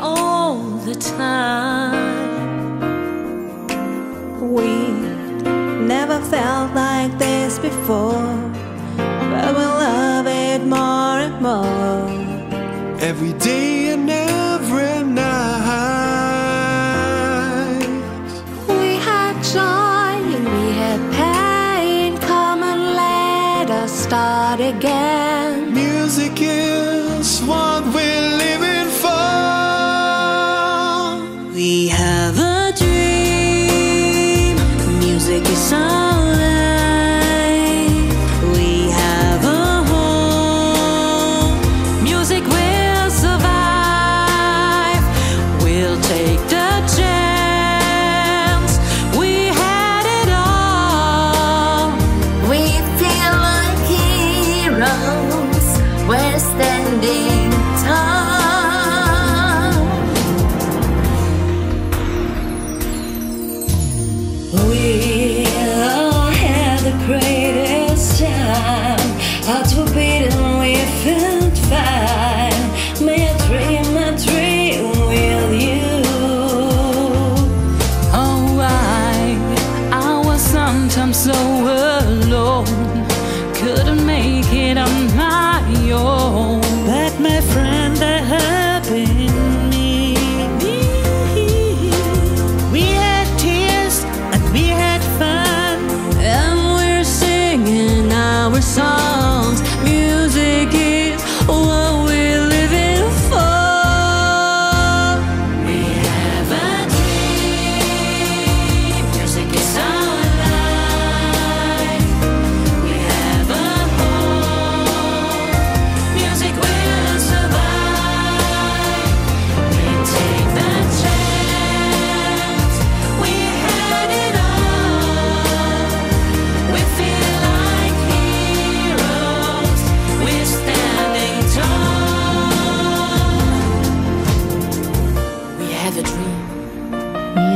all the time. We never felt like this before, but we love it more and more. every day and every night. We had joy, and we had pain. Come and let us start again. Music is what we're Hearts were beating, we felt fine. May I dream, I dream with you. Oh, I, I was sometimes so alone. Couldn't make it on my own. But my friend,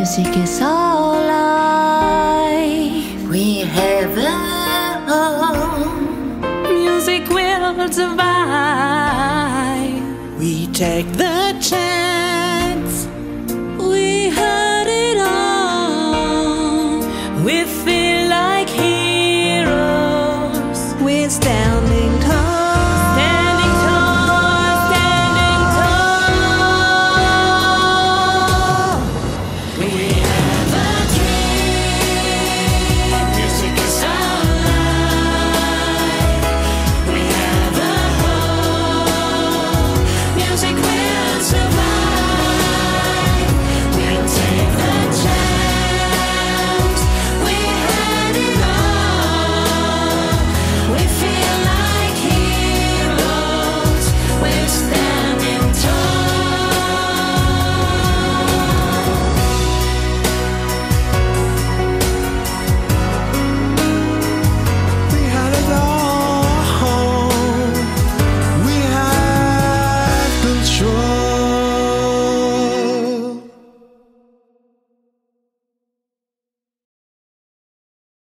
Music is all life. We have a home. Music will survive. We take the chance. We had